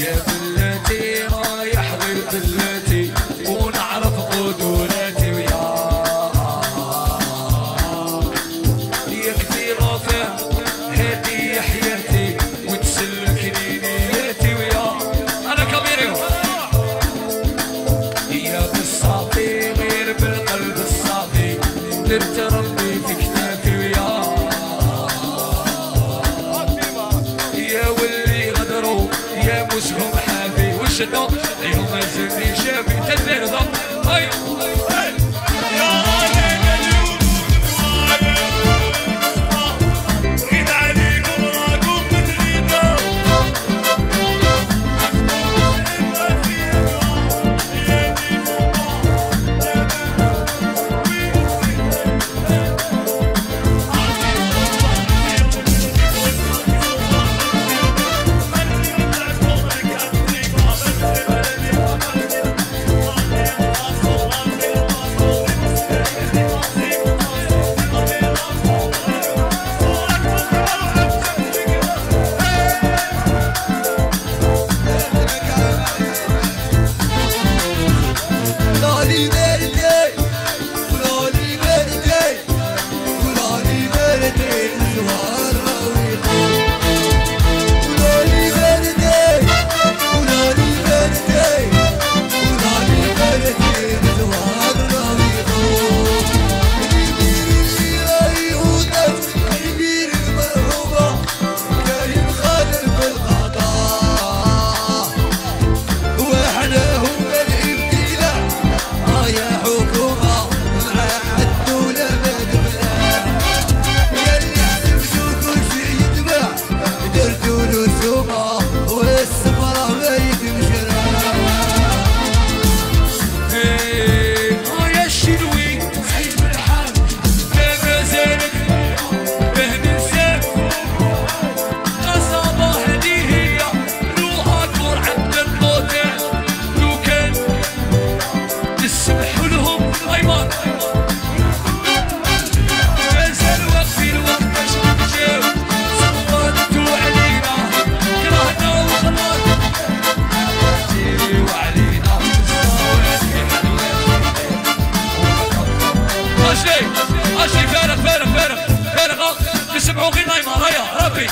يا بلاتي رايح غير بلاتي ونعرف قدراتي ويا يا كثير رافع هذه حياتي وتسلكني نياتي ويا أنا كبير يا بالصافي غير بالقلب الصافي. درت chez toi Et on va se dire, j'ai vu tes belles أشي فارغ فارغ فارغ فارغ. تسمعوا غير نايمه رايا ربي.